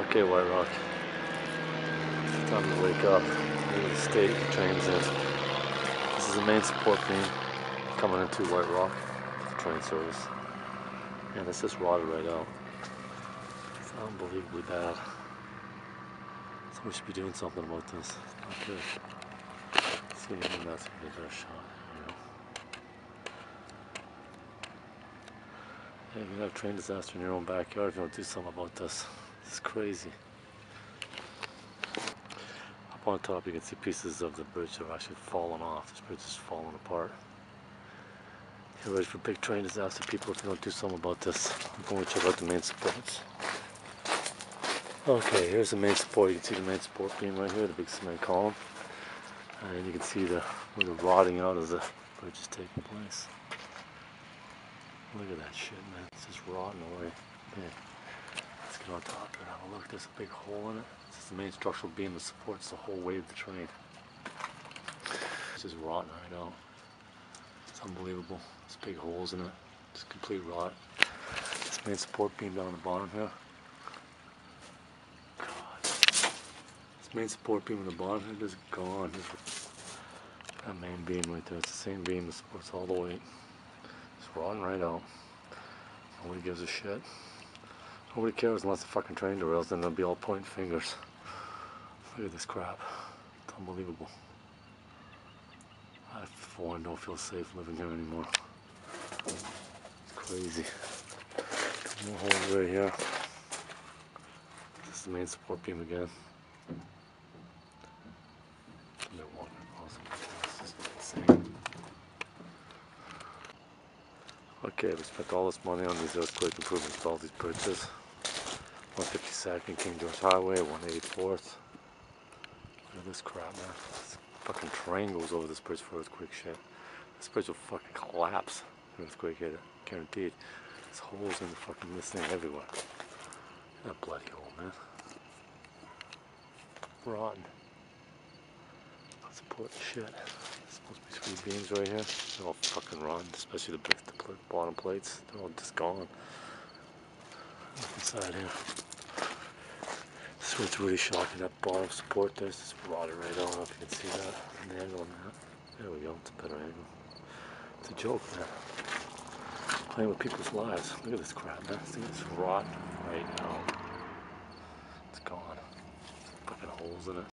Okay, White Rock. It's time to wake up. The state train's in. This is the main support beam coming into White Rock train service. And it's just rotted right out. It's unbelievably bad. So we should be doing something about this. It's not good. Let's see, maybe that's a shot. Yeah, you can have a train disaster in your own backyard if you don't do something about this. Is crazy. Up on top you can see pieces of the bridge that are actually falling off. This bridge is falling apart. Get ready for big train disaster people if you don't do something about this. I'm going to check out the main supports. Okay, here's the main support. You can see the main support beam right here, the big cement column. And you can see the, where the rotting out of the bridge is taking place. Look at that shit, man. It's just rotting away. Man. Let's get on top it. Have a look. There's a big hole in it. This is the main structural beam that supports the whole weight of the train. It's just rotting right out. It's unbelievable. There's big holes in it. It's complete rot. This main support beam down the bottom here. God. This main support beam on the bottom here is gone. That main beam right there. It's the same beam that supports all the weight. It's rotting right out. Nobody gives a shit. Nobody cares unless the fucking train derails, then they'll be all pointing fingers. Look at this crap. It's unbelievable. I, for one, don't feel safe living here anymore. It's crazy. More holes right here. This is the main support beam again. They're walking across it. This is insane. Okay, we spent all this money on these earthquake improvements all these bridges. 152nd King George Highway, 184th. Look at this crap, man. This fucking train goes over this bridge for earthquake shit. This bridge will fucking collapse earthquake hit it. Guaranteed. There's holes in the fucking this thing everywhere. That bloody hole, man. Rotten. Support the shit. There's supposed to be three beams right here. They're all fucking rotten, especially the, the pl- bottom plates. They're all just gone. Inside here. This is what's really shocking. That bottom support there's just rotted right on. I don't know if you can see that. And the angle on that. There we go. It's a better angle. It's a joke, man. Playing with people's lives. Look at this crap, man. This thing is rotten right now. It's gone. Fucking holes in it.